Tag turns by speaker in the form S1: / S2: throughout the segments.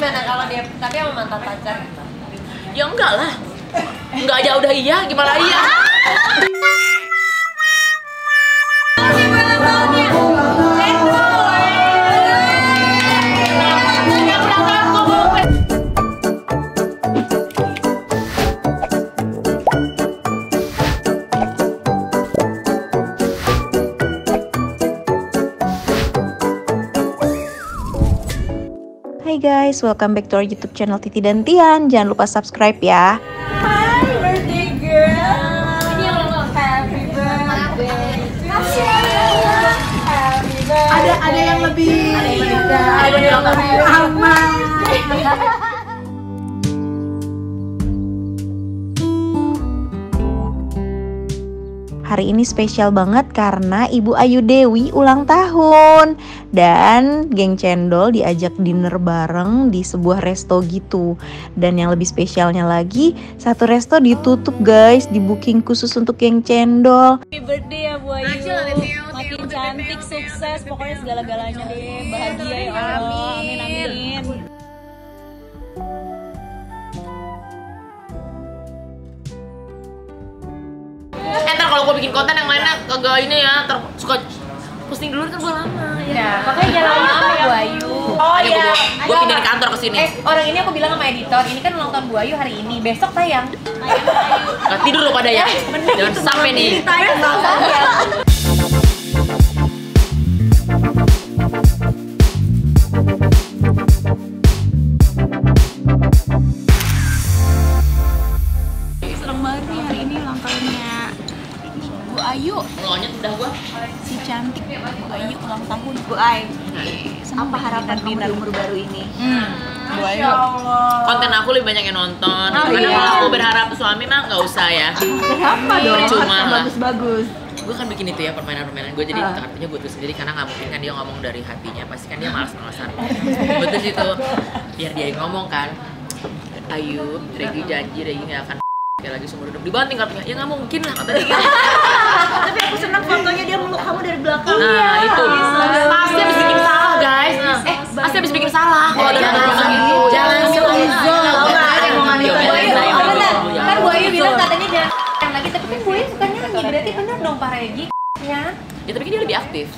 S1: gimana kalau dia tapi sama mantan pacar gitu?
S2: Ya enggak lah. Enggak aja udah iya, gimana iya?
S3: Hai guys, welcome back to our YouTube channel Titi dan Tian. Jangan lupa subscribe ya.
S4: ada ada yang lebih ada yang lebih aman
S3: Hari ini spesial banget karena Ibu Ayu Dewi ulang tahun. Dan geng cendol diajak dinner bareng di sebuah resto gitu. Dan yang lebih spesialnya lagi, satu resto ditutup guys, di booking khusus untuk geng cendol.
S5: Happy birthday ya Bu Ayu. Makin cantik, sukses, pokoknya segala-galanya. Deh Bahagia ya Allah. Amin, amin
S2: gue bikin konten yang lainnya kagak ini ya, ter suka posting dulu kan gue lama ya.
S1: Nah, makanya jangan lupa ya Bu Ayu. Oh
S2: Ini gue gue pindah di kantor ke sini.
S1: Eh, orang ini aku bilang sama editor, ini kan ulang tahun Bu Ayu hari ini, besok tayang.
S2: Gak tidur lo pada ya. Jangan sampai nih.
S5: Kamu di umur baru ini?
S2: Bu Ayu. Konten aku lebih banyak yang nonton. Karena
S4: iya.
S2: kalau aku berharap suami mah nggak usah ya.
S4: apa dong
S2: Cuma
S4: bagus-bagus
S2: Gue kan bikin itu ya permainan-permainan gue jadi artinya gue tuh sendiri karena nggak mungkin kan dia ngomong dari hatinya pasti kan dia malas-malasan. Betul itu biar dia yang ngomong kan. Ayu, Regi janji Regi nggak akan kayak lagi seumur hidup dibanting katanya ya nggak mungkin lah kata dia gitu.
S4: tapi aku senang fotonya dia meluk kamu dari belakang
S2: Nah itu pasti habis bikin salah guys. Eh pasti habis bikin salah kalau ada kata bilang gitu.
S1: Jangan seuzon.
S4: lain.
S1: oh. Kan Bu Ayu bilang katanya jangan lagi, tapi kan Bu Ayu suka nyanyi, berarti benar dong Pak Regi. Ya.
S2: Ya tapi dia lebih aktif.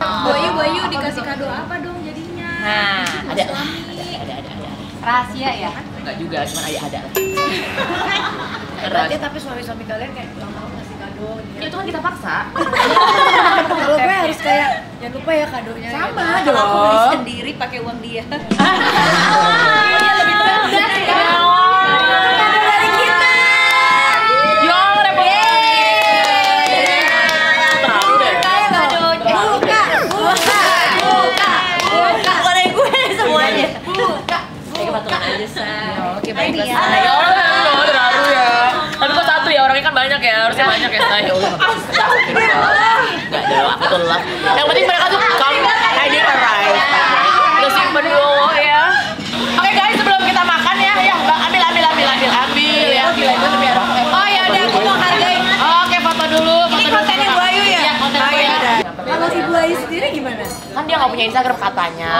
S5: Bu Ayu, Bu Ayu dikasih kado apa dong jadinya?
S2: Nah ada lah. Ada ada ada.
S1: Rahasia ya.
S2: Enggak juga cuma ada ada.
S1: Berarti tapi suami-suami kalian kayak
S2: Ya itu kan kita paksa.
S4: kalau gue harus kayak jangan lupa ya kadonya
S1: Sama
S4: Kalau aku beli
S1: dong.
S4: sendiri pakai uang dia
S1: ya.
S2: Ya. Enggak ada aku tuh lelap. Yang penting mereka tuh come I did arrive. Terus simpen dulu ya. Oke guys, sebelum kita makan ya, ya Bang, ambil ambil ambil ambil ambil ya. Oh ya udah aku mau hargai. Oke, foto dulu. Foto
S4: Ini kontennya Bu Ayu ya?
S2: Iya, konten
S4: Oh,
S2: aku
S4: ya
S2: ya.
S4: udah. kalau ibu Ayu sendiri gimana
S2: Kan dia nggak punya Instagram katanya.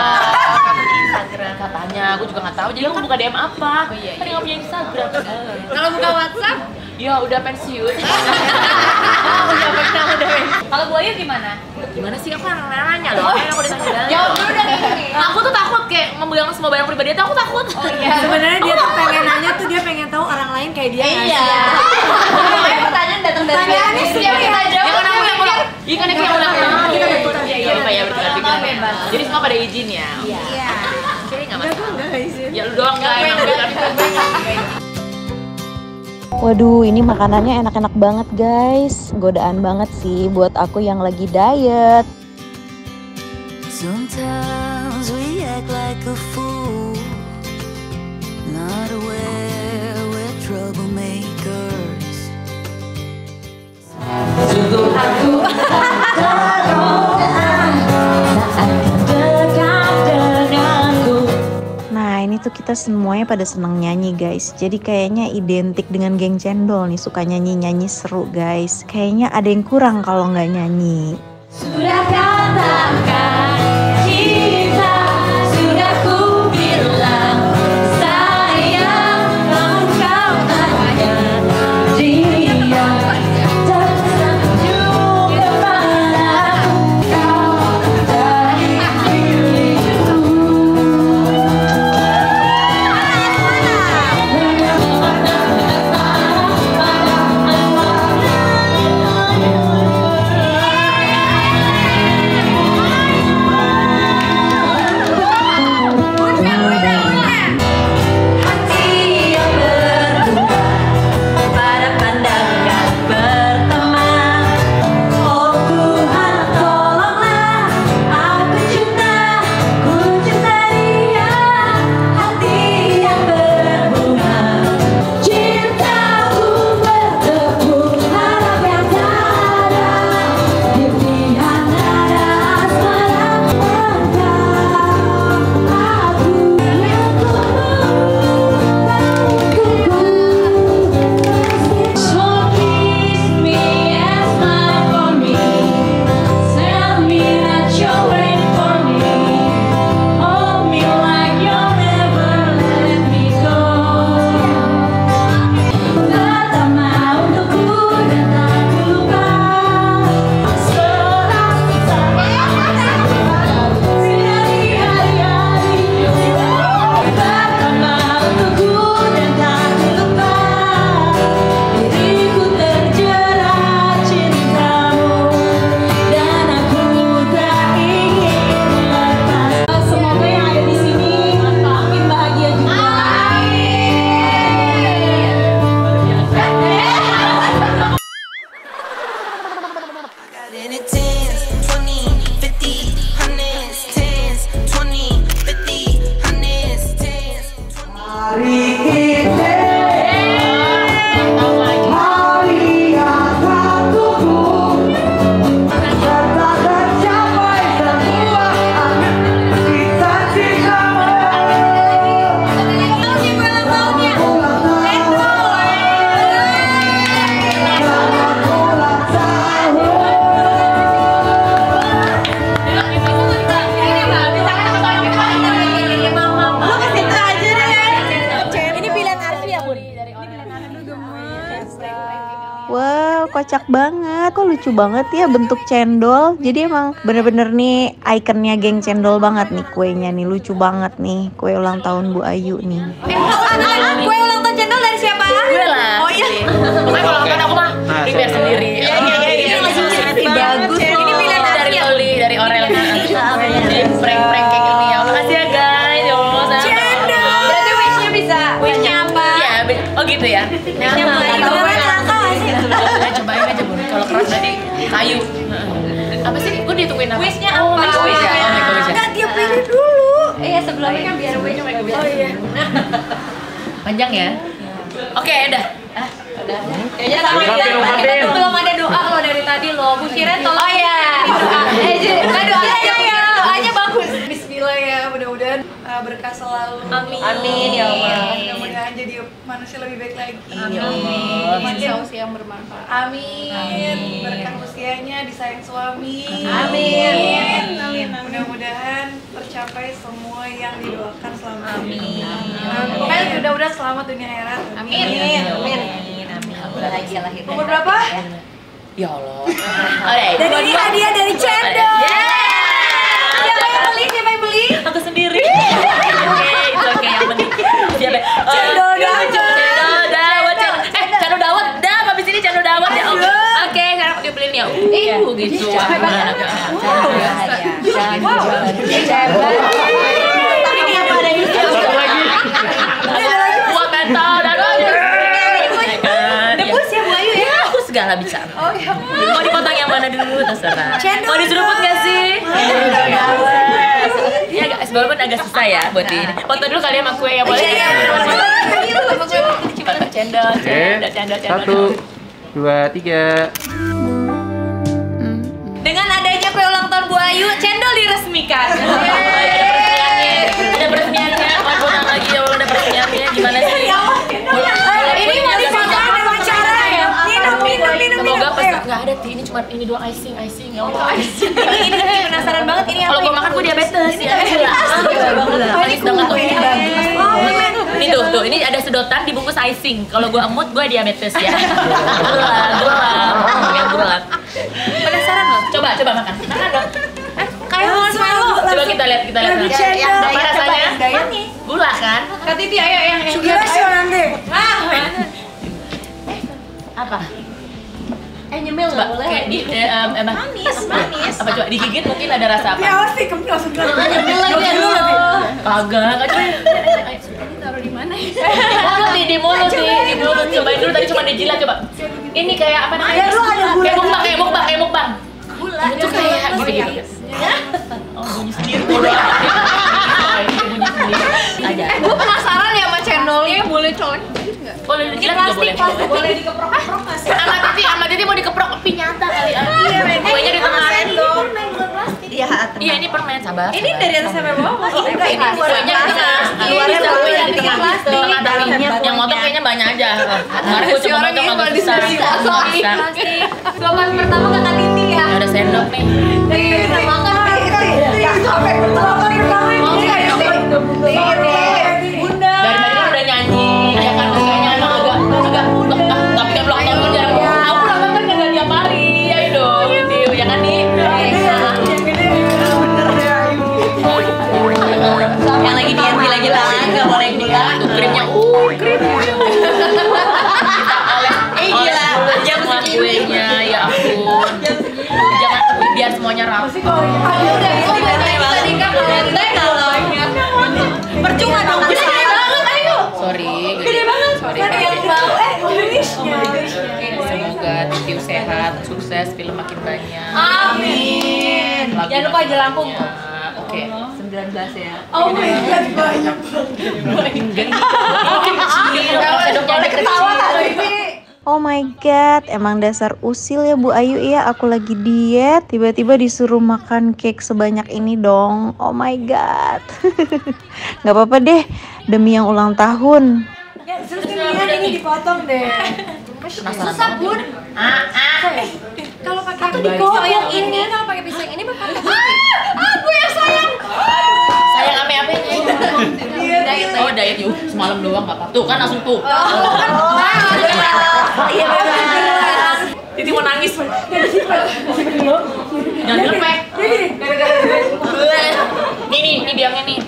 S2: Instagram katanya, aku juga nggak tahu. Jadi aku buka DM apa? Kan dia nggak punya Instagram.
S1: Kalau buka WhatsApp,
S2: Ya udah pensiun.
S1: udah pernah udah. Kalau Bu Ayu gimana?
S2: Gimana sih aku yang nanya loh? Kan aku ditanya
S1: Jawab dulu deh ini.
S2: Aku tuh takut kayak memegang semua barang pribadi itu aku takut.
S1: Oh iya.
S4: sebenarnya dia tuh pengen nanya tuh dia pengen tahu orang lain kayak dia
S1: Iya.
S4: sih?
S1: Pertanyaan datang dari
S4: Pertanyaannya
S1: Dia
S4: semua
S1: kita
S4: ya.
S1: jawab.
S2: Ya kan. Iya kan yang ulang.
S4: Kita.
S2: Iya iya iya. Jadi semua pada izin ya.
S4: iya
S2: nggak
S4: Enggak,
S2: masalah.
S4: nggak izin
S2: Ya lu doang nggak emang tapi
S3: Waduh, ini makanannya enak-enak banget guys. Godaan banget sih buat aku yang lagi diet.
S6: Sometimes we act like a fool, not aware we're troublemakers.
S3: Nah, ini tuh kita semuanya pada seneng nyanyi guys. Jadi kayaknya identik dengan geng cendol nih, suka nyanyi-nyanyi seru guys. Kayaknya ada yang kurang kalau nggak nyanyi.
S5: Sudah katakan
S3: kocak banget. Kok lucu banget ya bentuk cendol. Jadi emang bener-bener nih ikonnya geng cendol banget nih kuenya nih. Lucu banget nih kue ulang tahun Bu Ayu nih.
S1: Kue ulang tahun cendol dari siapa?
S2: Gue lah. Oh iya. Pokoknya kalau kan aku mah prepare sendiri. Kayu. Apa sih? Gue ditungguin apa?
S1: Wishnya
S2: Oh,
S1: apa?
S2: wish ya. Oh, ya.
S1: dia pilih dulu. Iya sebelumnya kan biar wish. Oh iya.
S2: Panjang ya? Oke, udah.
S1: Kayaknya sama dia. Kita tuh belum ada doa loh dari tadi loh. Bu Shiren tolong. Oh iya. Doa. Eh, jadi kan doanya ya. Doanya bagus.
S4: Bismillah ya, mudah-mudahan uh, berkah selalu.
S1: Amin. Amin ya Allah.
S4: Mudah-mudahan jadi manusia lebih baik lagi.
S2: Amin.
S4: Makin
S1: usia yang bermanfaat.
S4: Amin. Berkah usianya disayang suami.
S1: Amin.
S4: Amin. Mudah-mudahan tercapai semua yang didoakan selama ini. Amin. Pokoknya mudah-mudahan selamat dunia akhirat.
S1: Amin. Amin. Amin. Amin. Lagi lahir.
S4: Umur berapa?
S2: Ya Allah. Oke.
S4: Dan ini hadiah dari Cendol.
S1: Siapa yang beli? Siapa beli?
S2: Aku sendiri. Oke, itu oke yang penting. Siapa?
S4: Cendol dawet.
S2: Cendol dawet. cendol- Eh, cendol dawet. Dah, habis ini cendol dawet ya. Oke, sekarang aku beliin ya. Uh, gitu. Buat mental dan
S1: Debus ya Bu Ayu ya?
S2: Aku segala bicara. Oh iya. Mau dipotong yang mana dulu terserah. Mau diseruput nggak sih? Ya guys, walaupun agak susah ya buat ini. Foto dulu kalian sama kue ya boleh ya. Coba cendol,
S7: Oke,
S2: cendol, cendol, cendol.
S7: satu, dua, tiga.
S2: Cuma ini doang icing, icing ya Allah.
S1: Ini ini ini penasaran banget ini
S2: Kalau
S1: apa?
S2: gua makan gua diabetes ya. Manis banget tuh. Ini tuh, tuh, ini ada sedotan dibungkus icing. Kalau gua emut gua diabetes ya. Gula, gula, yang gula.
S1: Penasaran loh.
S2: Coba, coba makan. Makan dong.
S1: Kayak marshmallow.
S2: Coba kita lihat, kita lihat. Nah.
S4: cendol.
S2: Apa rasanya?
S1: Manis.
S2: Gula kan?
S1: Kak Titi ayo yang yang
S4: Gila sih nanti.
S1: Ah,
S2: Apa?
S1: Nyemil
S2: Coba
S1: nggak boleh.
S2: kayak di eh,
S1: Manis, manis.
S2: Apa coba digigit mungkin ada rasa apa?
S4: awas sih, kamu langsung.
S1: Nyemil lagi aduh.
S2: Kagak, kagak coba.
S1: Taruh di mana ya?
S2: Di mulut nih, di mulut nih, di mulut. Cobain dulu tadi cuma dijilat coba. Ini kayak apa namanya?
S4: Ya, lu ada gula
S2: Kayak mukbang,
S4: di-
S2: kayak mukbang, kayak mukbang.
S1: Gula.
S2: Itu kayak gitu gitu. Oh, bunyi sendiri. Oh, ini bunyi sendiri. Aja.
S1: Eh, gue penasaran ya sama cendolnya, boleh colek?
S2: Boleh dijilat boleh.
S1: Boleh dikeprok-keprok nggak sih?
S2: Sama Titi, sama Titi mau dikeprok pinyata kali. Iya, kuenya di tengah.
S1: Iya,
S2: Iya, ini permen, sabar.
S1: Ini dari atas sampai bawah
S2: Enggak, ini kuenya di tengah.
S1: Luarnya
S2: Bisa
S1: plastik.
S2: kuenya di tengah. Yang motong kayaknya banyak aja. Kemarin gue cuma Nggak
S1: dipotong
S2: bisa.
S1: plastik. Suapan pertama kakak Titi ya.
S2: Udah sendok nih.
S1: Kita makan
S4: sampai pertama pertama ini.
S1: Mau
S2: sukses, film makin banyak.
S1: Amin.
S2: Lagu
S1: Jangan lupa
S2: makin
S1: Jelangkung.
S2: banyak. Oke.
S1: 19 ya.
S4: Oh my god, banyak.
S2: Kecil.
S3: Oh my god, emang dasar usil ya Bu Ayu ya. Aku lagi diet, tiba-tiba disuruh makan cake sebanyak ini dong. Oh my god. Gak apa-apa deh, demi yang ulang tahun.
S4: Ya, terus ini dipotong deh.
S1: Susah bun.
S2: Ah, ah.
S1: Kalau pakai pisau yang ini, kalau pakai pisau yang ini bakal Ah, gue yang sayang.
S2: Sayang ame apenya?
S1: Diet,
S2: Oh diet yuk, semalam doang gak apa-apa. Tuh kan langsung tuh.
S1: Iya benar.
S2: Titi mau nangis. Jangan dilepek. Nih nih, ini biangnya nih.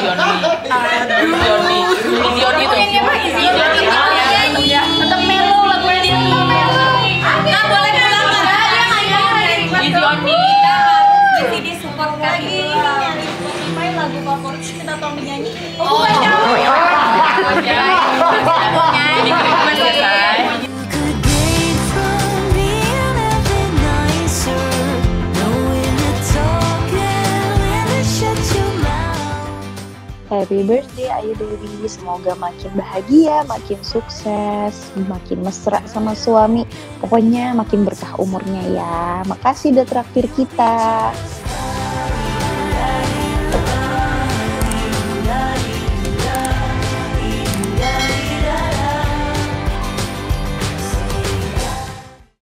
S4: Naik.
S2: Izioni, Izioni, Izioni itu. Izioni, ya. Tetap melo lagunya dia.
S4: Nggak boleh karena dia nggak nyanyi.
S2: Izioni.
S4: Kita
S1: lagu kita nyanyi.
S4: Oh,
S2: Jadi
S8: Happy birthday Ayu Dewi, semoga makin bahagia, makin sukses, makin mesra sama suami. Pokoknya makin berkah umurnya ya. Makasih udah traktir kita.